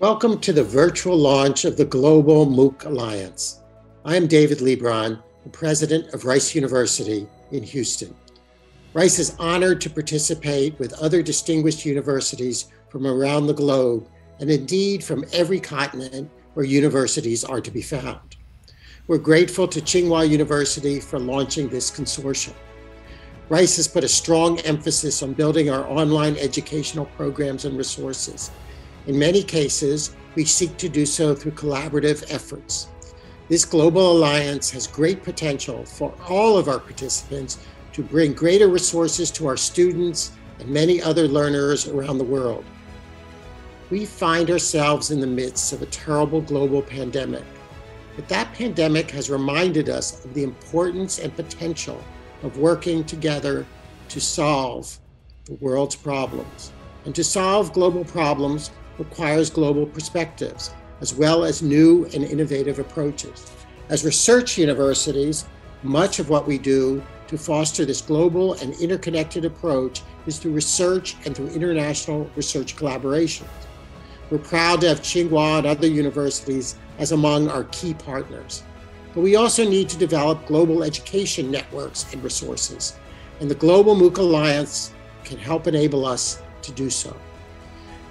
Welcome to the virtual launch of the Global MOOC Alliance. I am David Leebron, the president of Rice University in Houston. Rice is honored to participate with other distinguished universities from around the globe, and indeed from every continent where universities are to be found. We're grateful to Tsinghua University for launching this consortium. Rice has put a strong emphasis on building our online educational programs and resources in many cases, we seek to do so through collaborative efforts. This global alliance has great potential for all of our participants to bring greater resources to our students and many other learners around the world. We find ourselves in the midst of a terrible global pandemic, but that pandemic has reminded us of the importance and potential of working together to solve the world's problems. And to solve global problems, requires global perspectives, as well as new and innovative approaches. As research universities, much of what we do to foster this global and interconnected approach is through research and through international research collaborations. We're proud to have Tsinghua and other universities as among our key partners. But we also need to develop global education networks and resources, and the Global MOOC Alliance can help enable us to do so.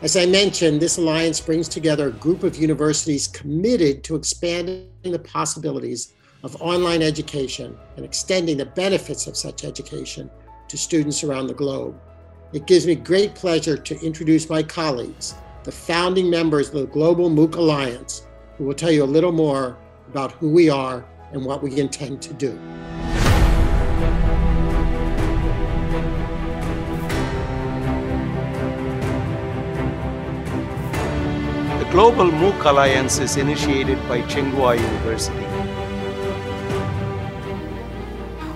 As I mentioned, this alliance brings together a group of universities committed to expanding the possibilities of online education and extending the benefits of such education to students around the globe. It gives me great pleasure to introduce my colleagues, the founding members of the Global MOOC Alliance, who will tell you a little more about who we are and what we intend to do. global MOOC alliance is initiated by Tsinghua University.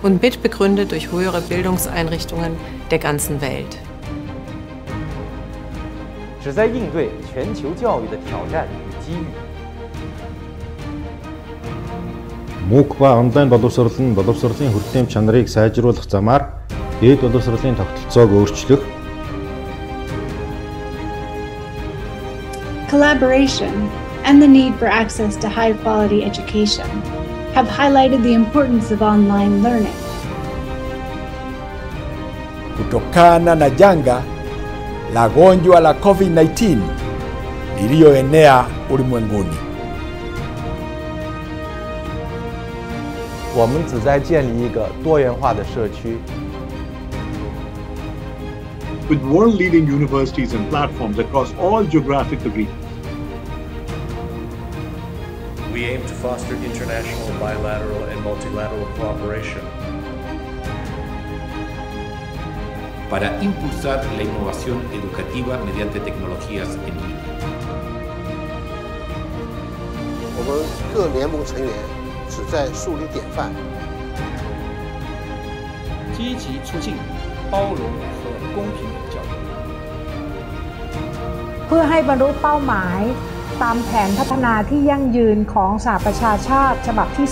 Und mitbegründet durch höhere Bildungseinrichtungen der ganzen Welt. MOOC ба онлайн боловсрол нь боловсролын хүртээмж чанарыг сайжруулах замаар дээд боловсролын тогтолцоог өөрчлөх Collaboration and the need for access to high quality education have highlighted the importance of online learning. Kutokana na janga la gonjwa la COVID-19 liliyoenea ulimwenguni. 我们旨在建立一个多元化的社区。 with world-leading universities and platforms across all geographical regions. We aim to foster international, bilateral, and multilateral cooperation. Para impulsar la innovación educativa mediante tecnologías en línea. 我们各联盟成员旨在树立典范，积极促进包容和 公平的教育เพื่อให้บรรลุเป้าหมาย ตามแผนพัฒนาที่ยั่งยืนของสหประชาชาติฉบับที่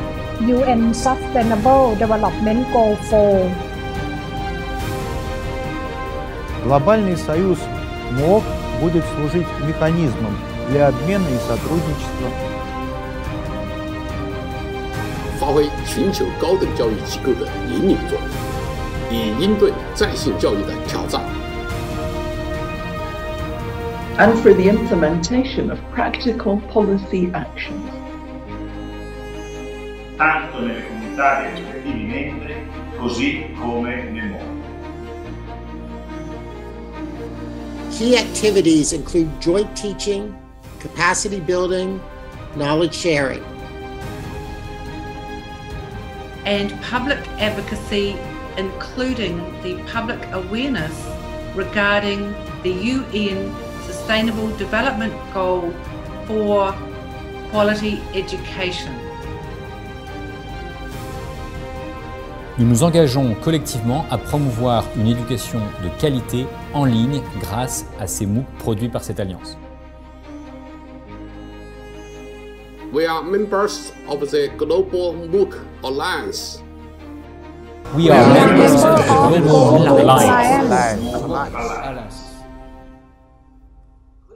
4 UN Sustainable Development Goal 4 Глобальный союз МОК будет служить механизмом для обмена и сотрудничества 发挥全球高等教育机构的引领作用。 以应对在线教育的挑战。And for the implementation of practical policy actions. Tanto nelle comunità dei rispettivi membri, così come nel mondo. Key activities include joint teaching, capacity building, knowledge sharing. And public advocacy including the public awareness regarding the UN Sustainable Development Goal for quality education. Nous nous engageons collectivement à promouvoir une éducation de qualité en ligne grâce à ces MOOC produits par cette alliance. We are members of the Global MOOC Alliance We are members of the Global Alliance.